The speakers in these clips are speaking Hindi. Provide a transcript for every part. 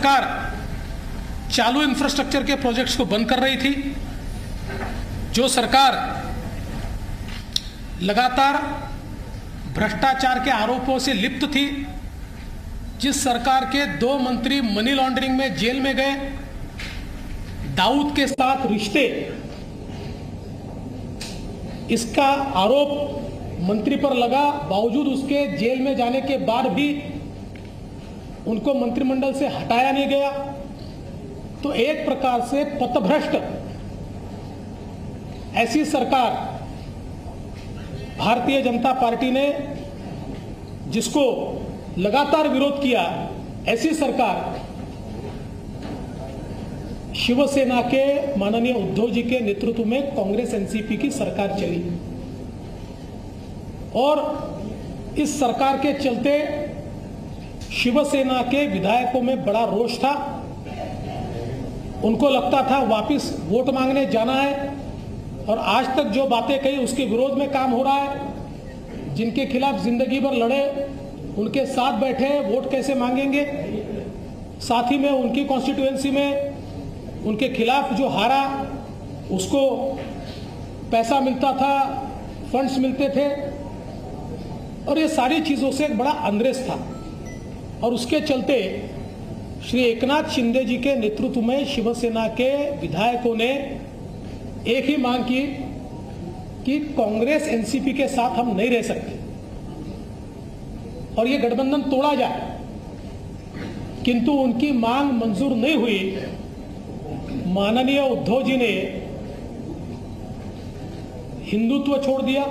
सरकार चालू इंफ्रास्ट्रक्चर के प्रोजेक्ट्स को बंद कर रही थी। जो सरकार लगातार भ्रष्टाचार के आरोपों से लिप्त थी, जिस सरकार के दो मंत्री मनी लॉन्ड्रिंग में जेल में गए, दाऊद के साथ रिश्ते, इसका आरोप मंत्री पर लगा, बावजूद उसके जेल में जाने के बाद भी उनको मंत्रिमंडल से हटाया नहीं गया। तो एक प्रकार से पथभ्रष्ट ऐसी सरकार भारतीय जनता पार्टी ने जिसको लगातार विरोध किया, ऐसी सरकार शिवसेना के माननीय उद्धव जी के नेतृत्व में कांग्रेस एनसीपी की सरकार चली। और इस सरकार के चलते शिवसेना के विधायकों में बड़ा रोष था। उनको लगता था वापस वोट मांगने जाना है और आज तक जो बातें कही उसके विरोध में काम हो रहा है। जिनके खिलाफ ज़िंदगी भर लड़े, उनके साथ बैठे, वोट कैसे मांगेंगे? साथ ही में उनकी कॉन्स्टिट्यूएंसी में उनके खिलाफ जो हारा, उसको पैसा मिलता था फंड्स मिलते थे। और ये सारी चीज़ों से एक बड़ा अंद्रेस था। और उसके चलते श्री एकनाथ शिंदे जी के नेतृत्व में शिवसेना के विधायकों ने एक ही मांग की कि कांग्रेस एनसीपी के साथ हम नहीं रह सकते। और ये गठबंधन तोड़ा जाए। किंतु उनकी मांग मंजूर नहीं हुई। माननीय उद्धव जी ने हिंदुत्व छोड़ दिया,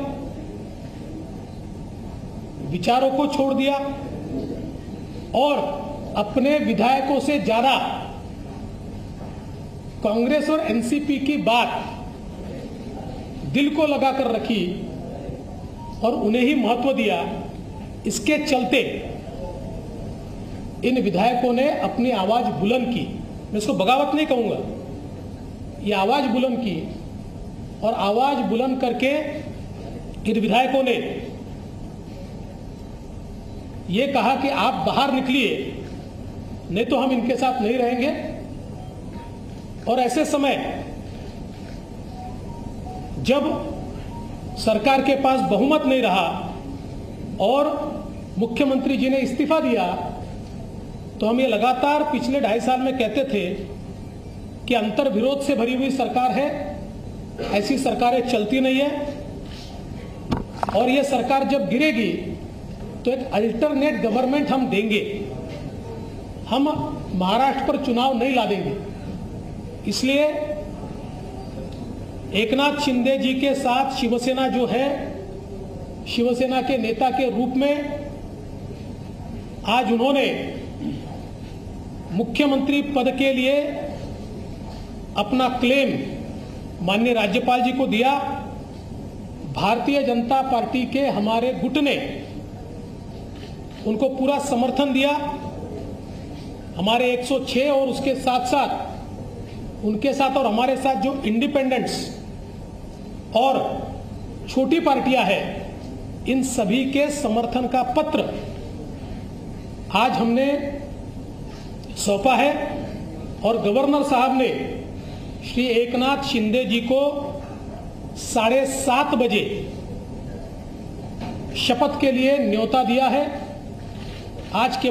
विचारों को छोड़ दिया और अपने विधायकों से ज़्यादा कांग्रेस और एनसीपी की बात दिल को लगाकर रखी और उन्हें ही महत्व दिया, इसके चलते इन विधायकों ने अपनी आवाज़ बुलंद की। मैं इसको बगावत नहीं कहूँगा। ये आवाज़ बुलंद की और आवाज़ बुलंद करके इन विधायकों ने ये कहा कि आप बाहर निकलिए, नहीं तो हम इनके साथ नहीं रहेंगे। और ऐसे समय जब सरकार के पास बहुमत नहीं रहा और मुख्यमंत्री जी ने इस्तीफा दिया तो हम ये लगातार पिछले ढाई साल में कहते थे कि अंतर विरोध से भरी हुई सरकार है, ऐसी सरकारें चलती नहीं है। और ये सरकार जब गिरेगी तो एक अल्टरनेट गवर्नमेंट हम देंगे। हम महाराष्ट्र पर चुनाव नहीं ला देंगे इसलिए एकनाथ शिंदे जी के साथ शिवसेना जो है, शिवसेना के नेता के रूप में आज उन्होंने मुख्यमंत्री पद के लिए अपना क्लेम माननीय राज्यपाल जी को दिया। भारतीय जनता पार्टी के हमारे गुट ने उनको पूरा समर्थन दिया। हमारे 106 और उसके साथ साथ, उनके साथ और हमारे साथ जो इंडिपेंडेंट्स और छोटी पार्टियाँ हैं, इन सभी के समर्थन का पत्र आज हमने सौंपा है और गवर्नर साहब ने श्री एकनाथ शिंदे जी को साढ़े सात बजे शपथ के लिए न्योता दिया है। आज के